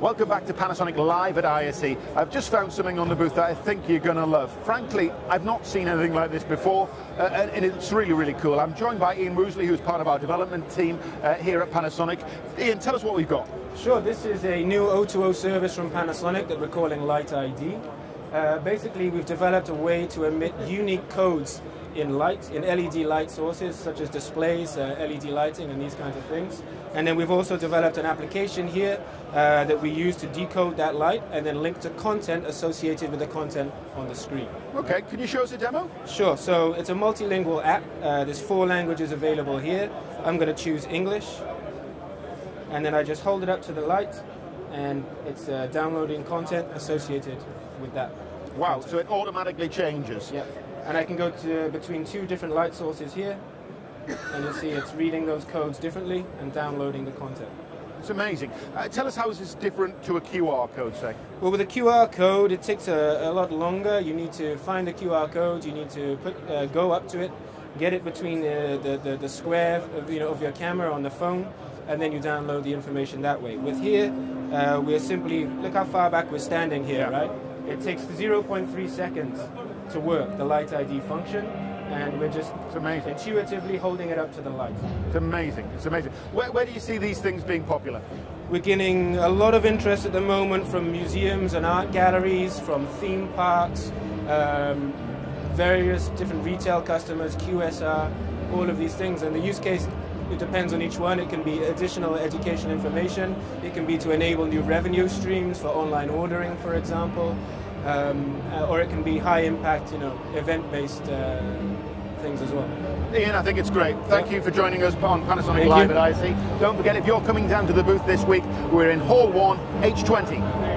Welcome back to Panasonic Live at ISE. I've just found something on the booth that I think you're going to love. Frankly, I've not seen anything like this before, uh, and it's really, really cool. I'm joined by Ian Woozley, who's part of our development team uh, here at Panasonic. Ian, tell us what we've got. Sure, this is a new O2O service from Panasonic that we're calling Light ID. Uh, basically, we've developed a way to emit unique codes in light, in LED light sources such as displays, uh, LED lighting, and these kinds of things. And then we've also developed an application here uh, that we use to decode that light and then link to content associated with the content on the screen. Okay, can you show us a demo? Sure, so it's a multilingual app. Uh, there's four languages available here. I'm going to choose English. And then I just hold it up to the light and it's uh, downloading content associated with that. Wow, content. so it automatically changes. Yep. And I can go to between two different light sources here, and you'll see it's reading those codes differently and downloading the content. It's amazing. Uh, tell us how is this different to a QR code, say? Well, with a QR code, it takes a, a lot longer. You need to find the QR code. You need to put, uh, go up to it, get it between the, the, the, the square of, you know, of your camera on the phone, and then you download the information that way. With here, uh, we're simply, look how far back we're standing here, Yeah. right? It takes 0.3 seconds to work, the Light ID function, and we're just intuitively holding it up to the light. It's amazing. It's amazing. Where, where do you see these things being popular? We're getting a lot of interest at the moment from museums and art galleries, from theme parks, um, various different retail customers, QSR, all of these things. And the use case, it depends on each one. It can be additional education information. It can be to enable new revenue streams for online ordering, for example. Um, uh, or it can be high impact, you know, event-based uh, things as well. Ian, I think it's great. Thank you for joining us on Panasonic Thank Live you. at ISE. Don't forget, if you're coming down to the booth this week, we're in Hall 1, H20.